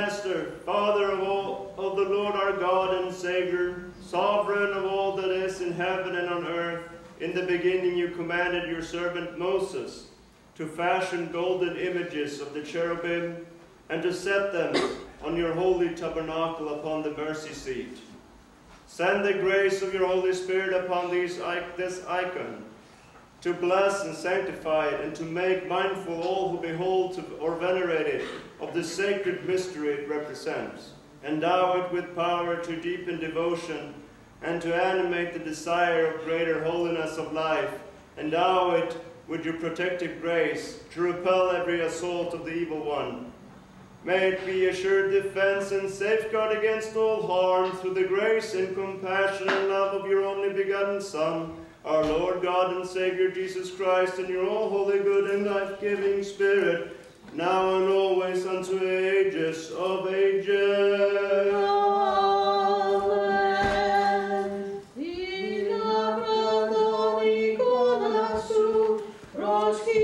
Master, Father of all of the Lord our God and Savior, sovereign of all that is in heaven and on earth, in the beginning you commanded your servant Moses to fashion golden images of the cherubim and to set them on your holy tabernacle upon the mercy seat. Send the grace of your Holy Spirit upon these, this icon to bless and sanctify it, and to make mindful all who behold or venerate it of the sacred mystery it represents. Endow it with power to deepen devotion and to animate the desire of greater holiness of life. Endow it with your protective grace to repel every assault of the evil one. May it be a sure defense and safeguard against all harm through the grace and compassion and love of your only begotten Son, our Lord God and Savior Jesus Christ, and your all holy, good, and life-giving Spirit, now and always unto ages of ages. Amen. In agape,